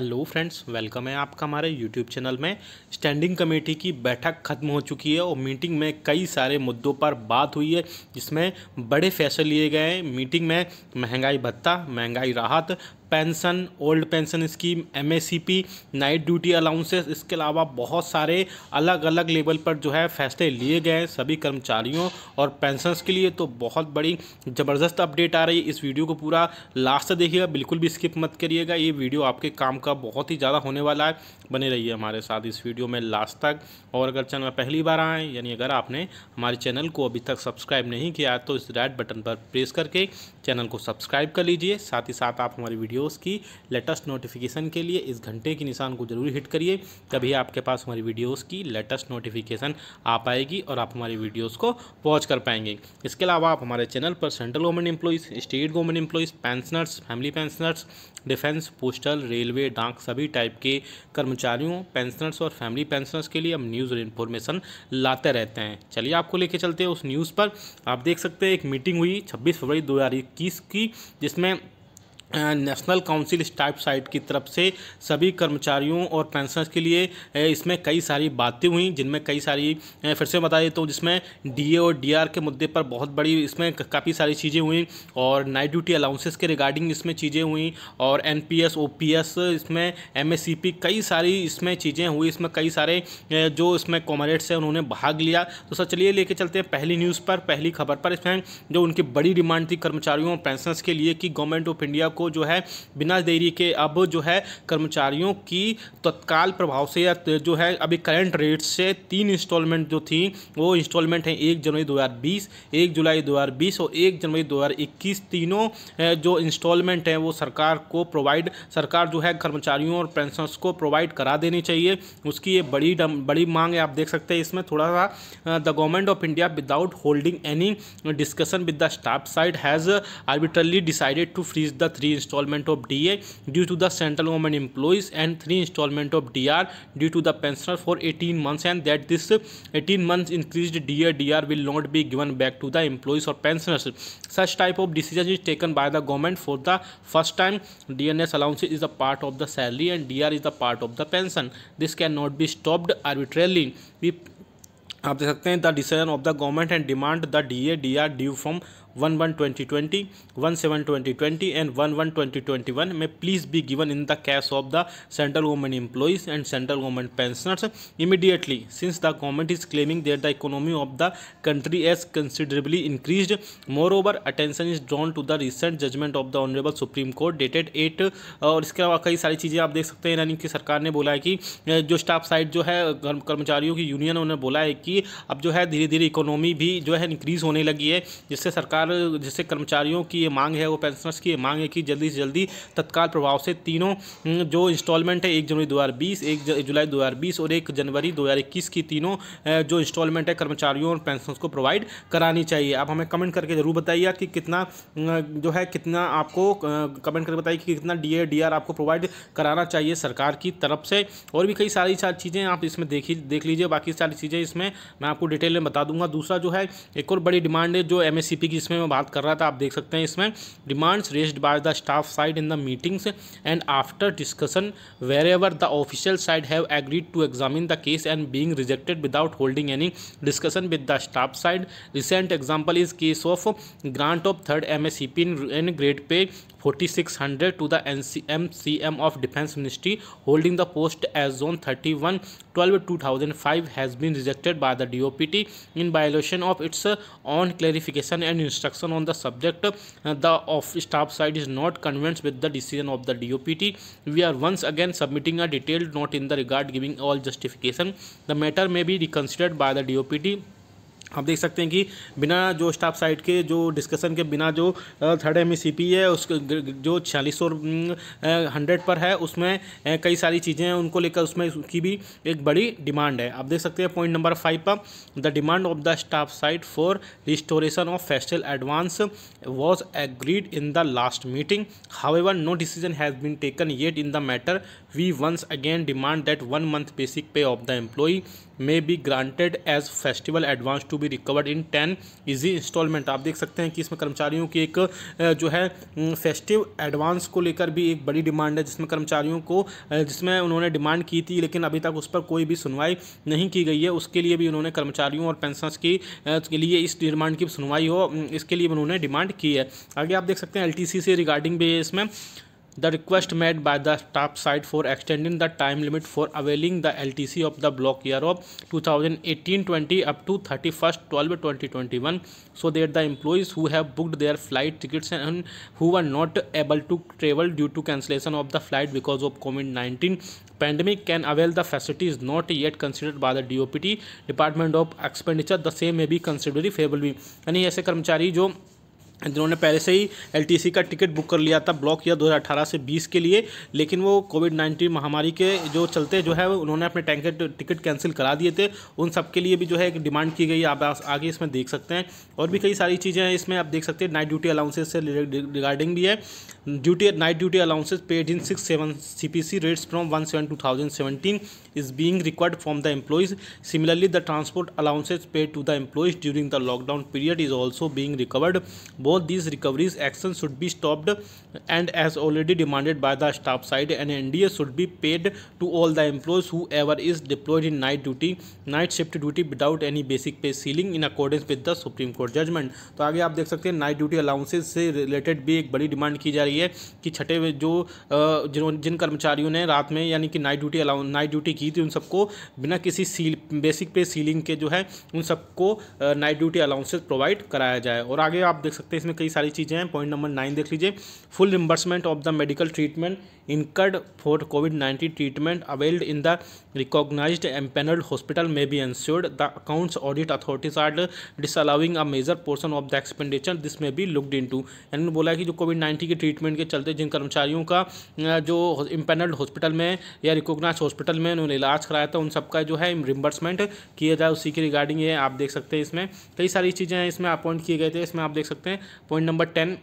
Hello friends welcome है आपका हमारे यूट्यूब चैनल में। स्टैंडिंग कमेटी की बैठक खत्म हो चुकी है और मीटिंग में कई सारे मुद्दों पर बात हुई है, जिसमें बड़े फैसले लिए गए हैं। मीटिंग में महँगाई भत्ता, महँगाई राहत pension, old pension scheme MSCP night duty allowances, इसके अलावा बहुत सारे अलग अलग लेवल पर जो है फैसले लिए गए हैं सभी कर्मचारियों और पेंशनस के लिए। तो बहुत बड़ी ज़बरदस्त अपडेट आ रही है। इस वीडियो को पूरा लास्ट देखिएगा, बिल्कुल भी स्किप मत करिएगा। ये वीडियो आपके काम का बहुत ही ज़्यादा होने वाला है। बने रहिए हमारे साथ इस वीडियो में लास्ट तक। और अगर चैनल पहली बार आएँ यानी अगर आपने हमारे चैनल को अभी तक सब्सक्राइब नहीं किया तो इस रेड बटन पर प्रेस करके चैनल को सब्सक्राइब कर लीजिए। साथ ही साथ आप हमारी वीडियोस की लेटेस्ट नोटिफिकेशन के लिए इस घंटे के निशान को ज़रूर हिट करिए, तभी आपके पास हमारी वीडियोस की लेटेस्ट नोटिफिकेशन आ पाएगी और आप हमारी वीडियोस को वॉच कर पाएँगे। इसके अलावा आप हमारे चैनल पर central government employees, state government employees, pensioners, family pensioners, defence, postal, railway, डाक, सभी टाइप के कर्मचारियों, पेंशनर्स और फैमिली पेंशनर्स के लिए हम न्यूज़ और इन्फॉर्मेशन लाते रहते हैं। चलिए आपको लेके चलते हैं उस न्यूज़ पर। आप देख सकते हैं एक मीटिंग हुई 26 फरवरी 2021 की, जिसमें नेशनल काउंसिल स्टाइप साइट की तरफ़ से सभी कर्मचारियों और पेंशनर्स के लिए इसमें कई सारी बातें हुई, जिनमें कई सारी फिर से बता देता हूँ जिसमें डीए और डीआर के मुद्दे पर बहुत बड़ी इसमें काफ़ी सारी चीज़ें हुई और नाइट ड्यूटी अलाउंसेस के रिगार्डिंग इसमें चीज़ें हुई और एनपीएस, ओपीएस, इसमें एमएससीपी, कई सारी इसमें चीज़ें हुई, इसमें कई सारे जो इसमें कॉमरेड्स हैं उन्होंने भाग लिया। तो सर चलिए लेके चलते हैं पहली न्यूज़ पर, पहली खबर पर इसमें जो उनकी बड़ी डिमांड थी कर्मचारियों और पेंशनर्स के लिए कि गवर्नमेंट ऑफ़ इंडिया को जो है बिना देरी के अब जो है कर्मचारियों की तत्काल प्रभाव से या जो है अभी करंट रेट से तीन इंस्टॉलमेंट जो थी, वो इंस्टॉलमेंट हैं एक जनवरी 2020 एक जुलाई 2020 और एक जनवरी 2021 तीनों जो इंस्टॉलमेंट हैं वो सरकार को प्रोवाइड सरकार जो है कर्मचारियों और पेंशनर्स को प्रोवाइड करा देनी चाहिए। उसकी ये बड़ी बड़ी मांग है, आप देख सकते हैं। इसमें थोड़ा सा the government of India without holding any discussion with the staff side has arbitrarily decided to freeze the three installment of DA due to the central government employees and three installment of DR due to the pensioner for 18 months and that this 18 months increased DA DR will not be given back to the employees or pensioners. Such type of decision is taken by the government for the first time. DNS allowance is a part of the salary and DR is a part of the pension. This cannot be stopped arbitrarily. We आप देख सकते हैं the decision of the government and demand the D A D R due from one one twenty twenty one seven twenty twenty and one one twenty twenty one में please be given in the cash of the central government employees and central government pensioners immediately since the government is claiming there the economy of the country as considerably increase moreover attention is drawn to the recent judgement of the honourable Supreme Court dated eight और इसके अलावा कई सारी चीज़ें आप देख सकते हैं। यानी कि सरकार ने बोला है कि जो स्टाफ साइड जो है कर्मचारियों की यूनियन उन्होंने बोला है कि अब जो है धीरे धीरे इकोनॉमी भी जो है इंक्रीज़ होने लगी है, जिससे सरकार सरकार जैसे कर्मचारियों की ये मांग है, वो पेंशनर्स की ये मांग है कि जल्दी से जल्दी तत्काल प्रभाव से तीनों जो इंस्टॉलमेंट है, एक जनवरी दो एक जुलाई दो और एक जनवरी दो की तीनों जो इंस्टॉलमेंट है, कर्मचारियों और पेंशन को प्रोवाइड करानी चाहिए। आप हमें कमेंट करके ज़रूर बताइए कि कितना जो है, कितना आपको कमेंट करके बताइए कि कितना डी ए आपको प्रोवाइड कराना चाहिए सरकार की तरफ़ से। और भी कई सारी चीज़ें आप इसमें देखी, देख लीजिए, बाकी सारी चीज़ें इसमें मैं आपको डिटेल में बता दूँगा। दूसरा जो है, एक और बड़ी डिमांड है, जो एमएससीपी की जिसमें मैं बात कर रहा था, आप देख सकते हैं इसमें demands raised by the staff side in the meetings and after discussion wherever the official side have agreed to examine the case and being rejected without holding any discussion with the staff side recent example is case of grant of third M S C P in grade pay 4600 to the NCMCM of Defense Ministry holding the post as Zone 31 12 2005 has been rejected by the DOPT in violation of its uh, own clarification and instruction on the subject. Uh, the of staff side is not convinced with the decision of the DOPT. We are once again submitting a detailed note in the regard giving all justification. The matter may be reconsidered by the DOPT आप देख सकते हैं कि बिना जो staff side के, जो discussion के, बिना जो थर्ड एम है, उस जो छियालीस सौ हंड्रेड पर है, उसमें कई सारी चीज़ें हैं, उनको लेकर उसमें उसकी भी एक बड़ी डिमांड है। आप देख सकते हैं पॉइंट नंबर फाइव पर the demand of the staff side for restoration of festival advance was agreed in the last meeting how no decision has been taken yet in the matter we once again demand that one month basic pay of the employee may be granted as festival advance to be recovered in ten easy instalment आप देख सकते हैं कि इसमें कर्मचारियों की एक जो है फेस्टिव एडवांस को लेकर भी एक बड़ी डिमांड है, जिसमें कर्मचारियों को जिसमें उन्होंने डिमांड की थी, लेकिन अभी तक उस पर कोई भी सुनवाई नहीं की गई है। उसके लिए भी उन्होंने कर्मचारियों और पेंशनर्स की के लिए इस डिमांड की सुनवाई हो इसके लिए उन्होंने डिमांड की है। आगे आप देख सकते हैं एलटीसी से रिगार्डिंग भी इसमें the request made by the staff side for extending the time limit for availing the LTC of the block year of 2018-20 up to 31st 12 2021 so that the employees who have booked their flight tickets and who were not able to travel due to cancellation of the flight because of COVID-19 pandemic can avail the facilities not yet considered by the DOPT Department of Expenditure the same may be considered favorably यानी ऐसे कर्मचारी जो जिन्होंने पहले से ही LTC का ticket book कर लिया था ब्लॉक किया 2018 से 20 के लिए लेकिन वो कोविड 19 महामारी के जो चलते जो है उन्होंने अपने टैंकर टिकट कैंसिल करा दिए थे। उन सब के लिए भी जो है एक डिमांड की गई आप आगे इसमें देख सकते हैं। और भी कई सारी चीज़ें हैं इसमें। आप देख सकते हैं नाइट ड्यूटी अलाउंसेस से रिगार्डिंग भी है। Duty night duty allowances paid in six seven C P C rates from one seven two thousand seventeen is being required from the employees. Similarly, the transport allowances paid to the employees during the lockdown period is also being recovered. Both these recoveries actions should be stopped and as already demanded by the staff side, an NDA should be paid to all the employees whoever is deployed in night duty, night shift duty without any basic pay ceiling in accordance with the Supreme Court judgment. तो आगे आप देख सकते हैं night duty allowances से related भी एक बड़ी डिमांड की जा रही है कि छठे जो जिन जिन कर्मचारियों ने रात में यानी कि night duty allow night duty की थी उन सबको बिना किसी सील बेसिक पे सीलिंग के जो है उन सबको नाइट ड्यूटी अलाउंसेस प्रोवाइड कराया जाए और आगे आप देख सकते हैं इसमें कई सारी चीज़ें हैं पॉइंट नंबर नाइन देख लीजिए full reimbursement of the medical treatment incurred incurred for COVID-19 treatment availed in the recognized empaneled hospital may be ensured. The accounts audit authorities are disallowing a major portion of the expenditure. This may be looked into. यानी बोला कि जो Covid nineteen के treatment के चलते जिन कर्मचारियों का जो इम्पेनल्ड हॉस्पिटल में या रिकोगनाइज हॉस्पिटल में उन्होंने इलाज कराया था, उन सबका जो है रिम्बर्समेंट किया जाए उसी के रिगार्डिंग ये आप देख सकते हैं इसमें कई सारी चीज़ें हैं, इसमें अपॉइंट किए गए थे इसमें आप देख सकते हैं point number ten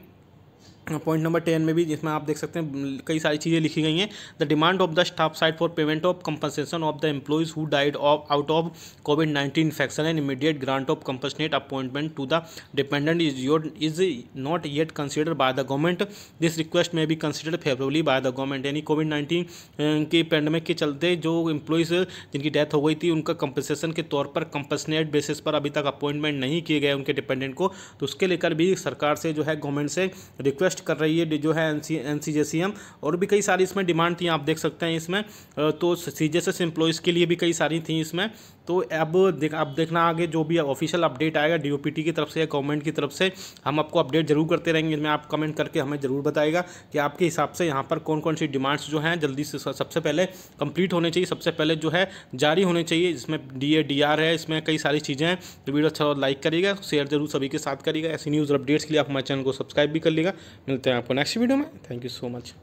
point number ten में भी, जिसमें आप देख सकते हैं, कई सारी चीज़ें लिखी गई हैं। The demand of the staff side for payment of compensation of the employees who died of out of COVID nineteen infection and immediate grant of compassionate appointment to the dependent is your is not yet consider by the government this request में भी considered favourably by the government यानी Covid nineteen के pandemic के चलते जो employees जिनकी death हो गई थी, उनका कंपनसेशन के तौर पर कंपसनेट बेसिस पर अभी तक अपॉइंटमेंट नहीं किए गए उनके डिपेंडेंट को। तो उसके लेकर भी सरकार से जो है गवर्नमेंट से रिक्वेस्ट कर रही है जो है एन सी और भी कई सारी इसमें डिमांड थी, आप देख सकते हैं इसमें। तो सी जी एस के लिए भी कई सारी थी इसमें। तो अब देख अब देखना आगे जो भी ऑफिशियल अपडेट आएगा डी की तरफ़ से या गवर्नमेंट की तरफ़ से, हम आपको अपडेट ज़रूर करते रहेंगे। इसमें आप कमेंट करके हमें ज़रूर बताएगा कि आपके हिसाब से यहाँ पर कौन कौन सी डिमांड्स जो हैं जल्दी से सबसे पहले कंप्लीट होने चाहिए, सबसे पहले जो है जारी होने चाहिए। जिसमें डी ए है, इसमें कई सारी चीज़ें हैं। तो वीडियो अच्छा लाइक करिएगा, शेयर ज़रूर सभी के साथ करिएगा। ऐसी न्यूज़ अपडेट्स के लिए आप हमारे चैनल को सब्सक्राइब भी कर लीजिएगा। मिलते हैं आपको नेक्स्ट वीडियो में। Thank you so much